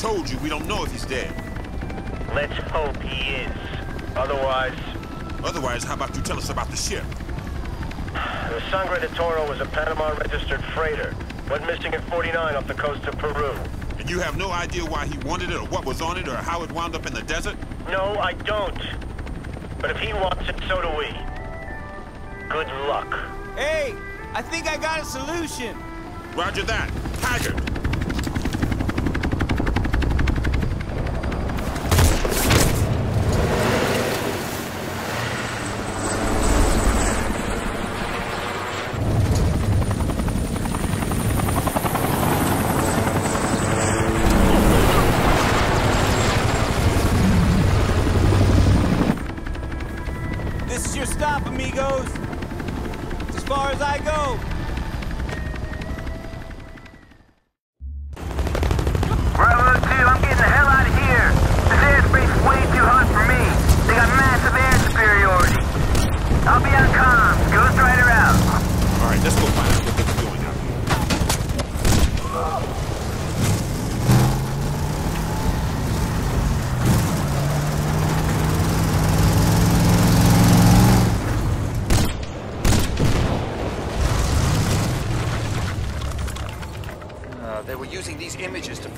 I told you we don't know if he's dead. Let's hope he is. Otherwise... Otherwise, how about you tell us about the ship? The Sangre de Toro was a Panama-registered freighter. Went missing at 49 off the coast of Peru. And you have no idea why he wanted it or what was on it or how it wound up in the desert? No, I don't. But if he wants it, so do we. Good luck. Hey, I think I got a solution. Roger that. Haggard!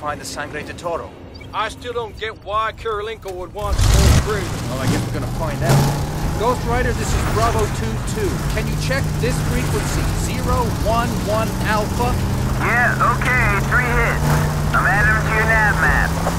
Find the Sangre de Toro. I still don't get why Kirilenko would want more crew. Well, I guess we're gonna find out. Ghost Rider, this is Bravo 2-2. Can you check this frequency? 011 Alpha? Yeah, okay, three hits. I'm adding them to your nav map.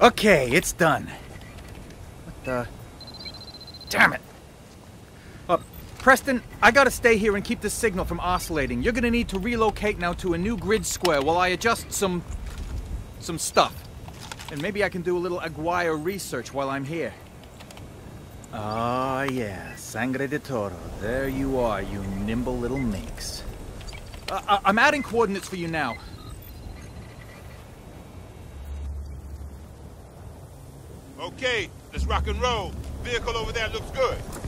Okay, it's done. What the? Damn it! Uh, Preston, I gotta stay here and keep the signal from oscillating. You're gonna need to relocate now to a new grid square while I adjust some. some stuff. And maybe I can do a little Aguirre research while I'm here. Ah, yeah, Sangre de Toro. There you are, you nimble little minx. Uh, I'm adding coordinates for you now. Okay, let's rock and roll. Vehicle over there looks good.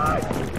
Okay,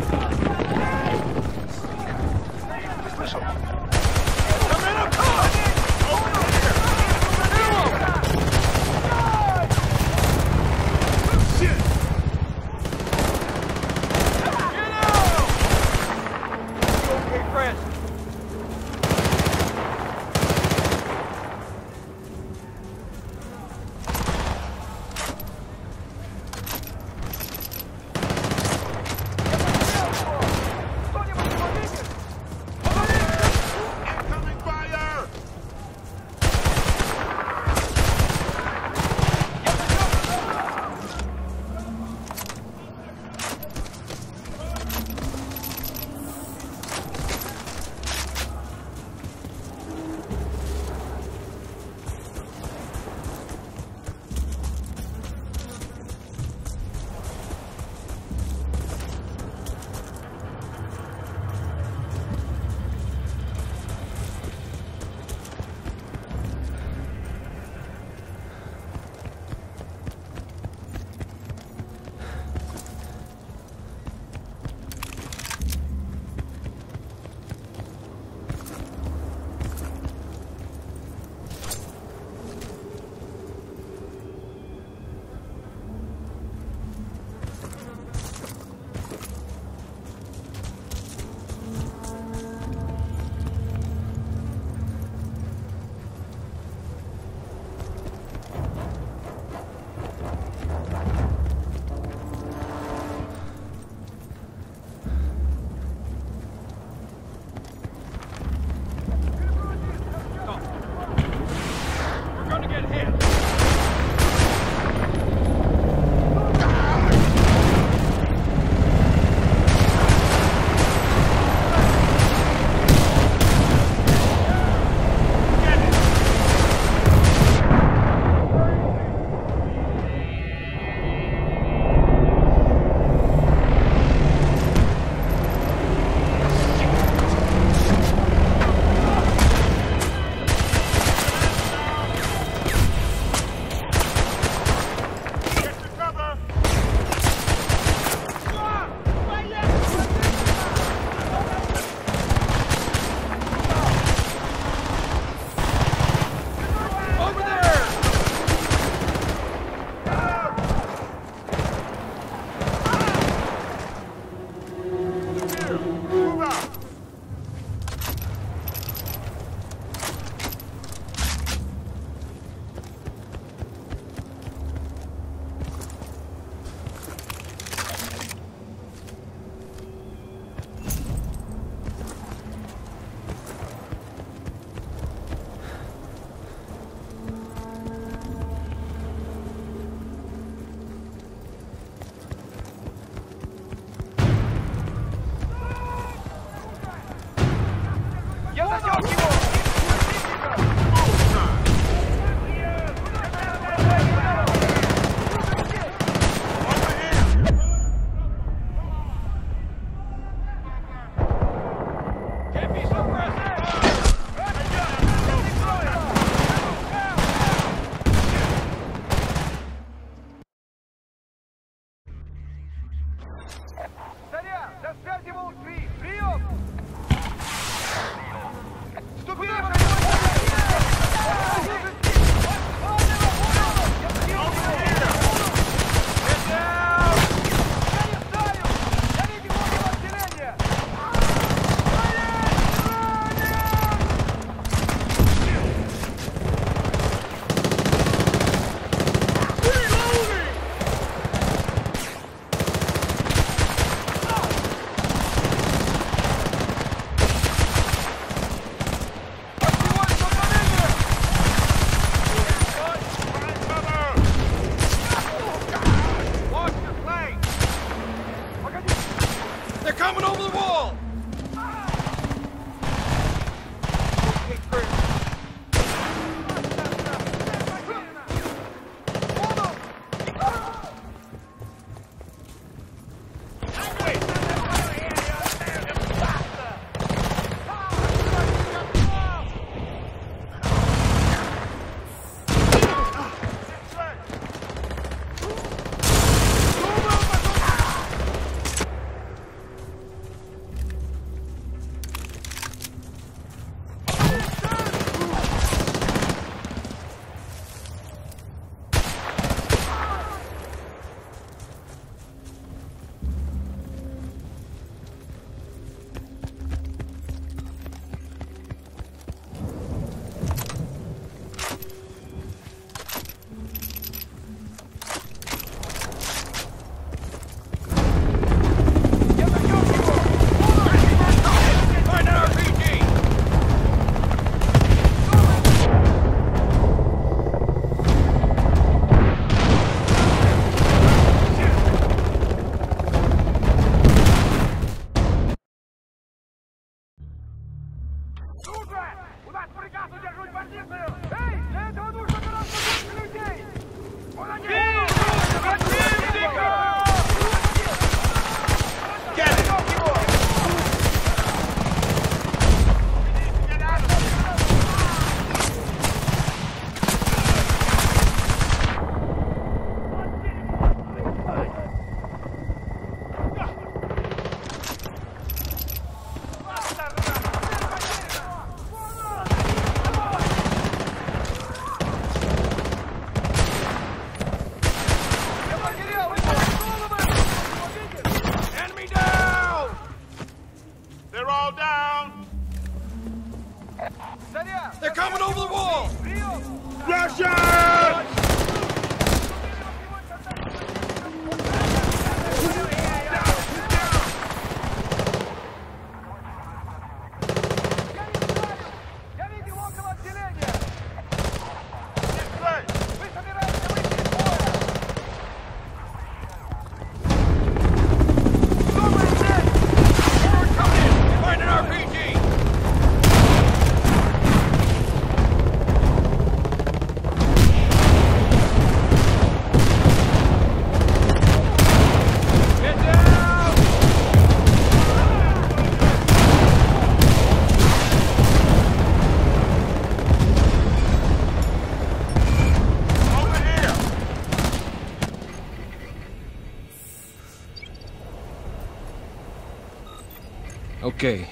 Okay.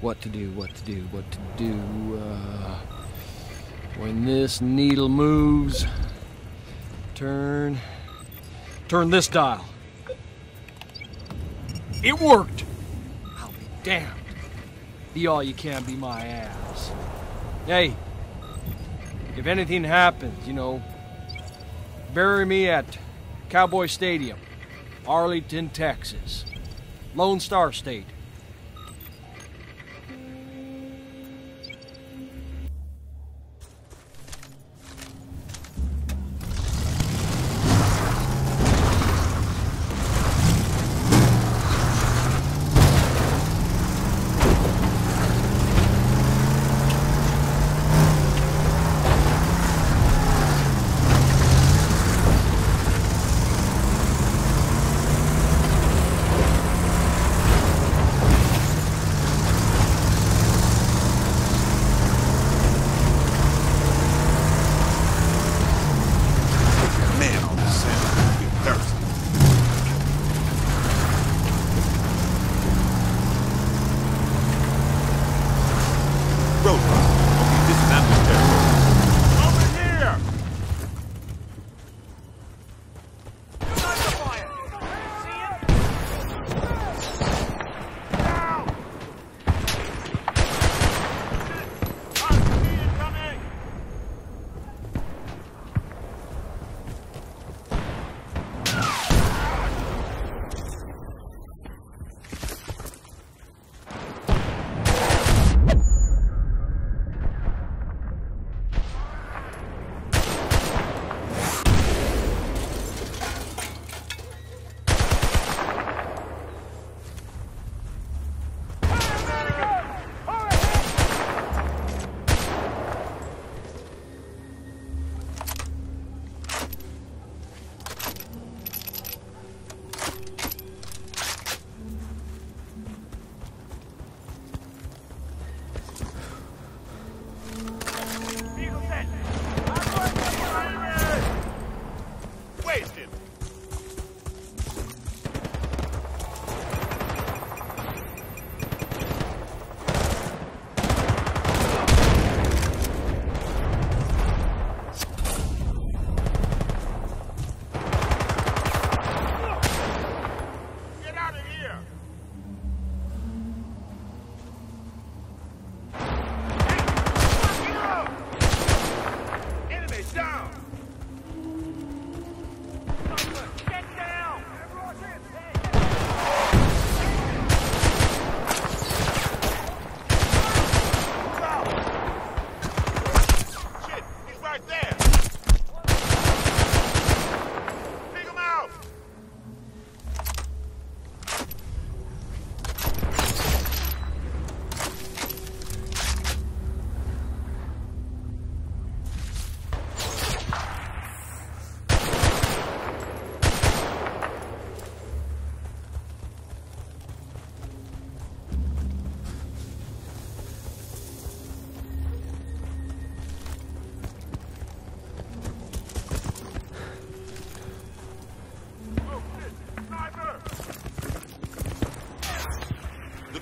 What to do, what to do, what to do. Uh, when this needle moves, turn. Turn this dial. It worked! I'll be damned. Be all you can, be my ass. Hey, if anything happens, you know, bury me at Cowboy Stadium, Arlington, Texas. Lone Star State.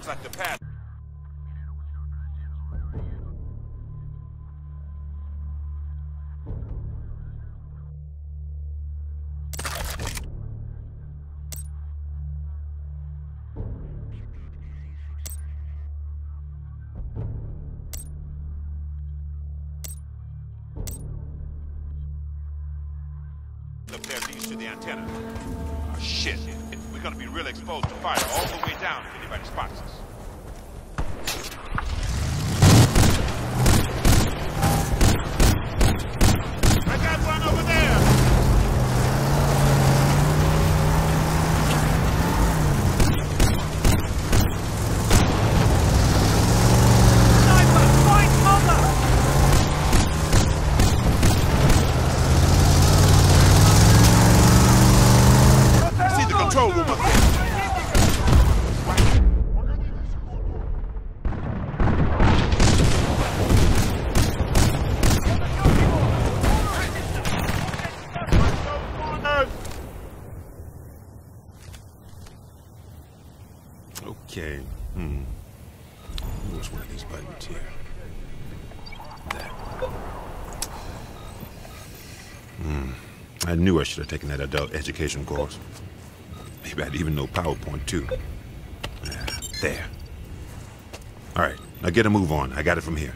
Looks like the leads to the antenna. Oh, shit. We're gonna be really exposed to fire all the way down if anybody spots us. I got one over there! I see the control room up there. Okay. Hmm. What's one of these buttons here? That. Hmm. I knew I should have taken that adult education course. Maybe I'd even know PowerPoint too. There. All right, now get a move on. I got it from here.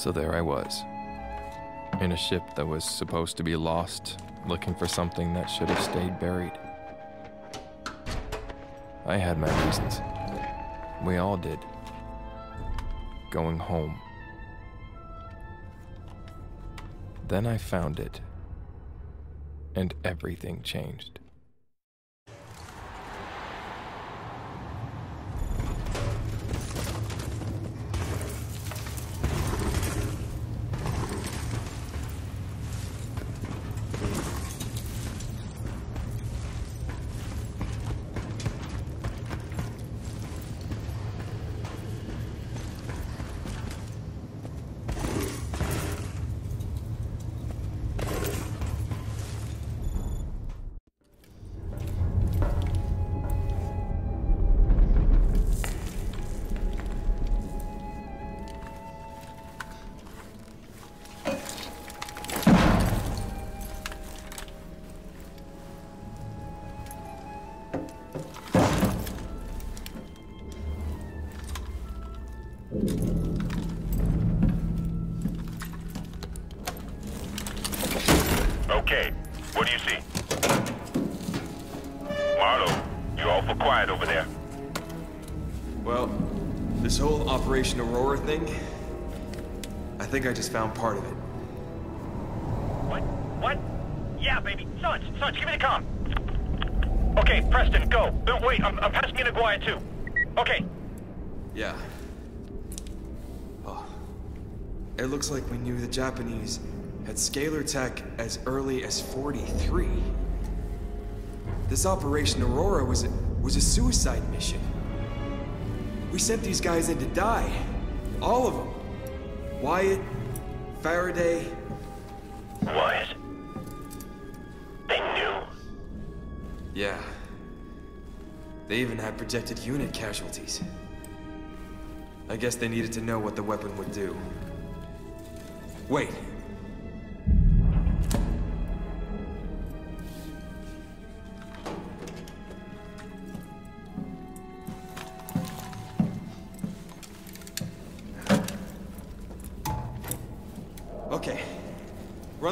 So there I was, in a ship that was supposed to be lost, looking for something that should have stayed buried. I had my reasons. We all did. Going home. Then I found it, and everything changed. Think I just found part of it. What? What? Yeah, baby. Suns, Suns, give me the com. Okay, Preston, go. No, wait, I'm, I'm passing in Aguaya too. Okay, Yeah. Oh. It looks like we knew the Japanese had scalar tech as early as 43. This Operation Aurora was a, was a suicide mission. We sent these guys in to die. All of them. Wyatt, Faraday. Wyatt. They knew. Yeah. They even had projected unit casualties. I guess they needed to know what the weapon would do. Wait.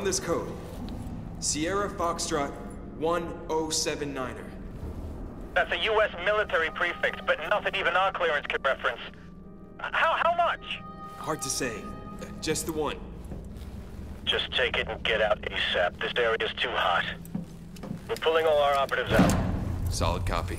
This code. Sierra Foxtrot 1079er. That's a U.S. military prefix, but nothing even our clearance can reference. How, how much? Hard to say. Just the one. Just take it and get out ASAP. This area's too hot. We're pulling all our operatives out. Solid copy.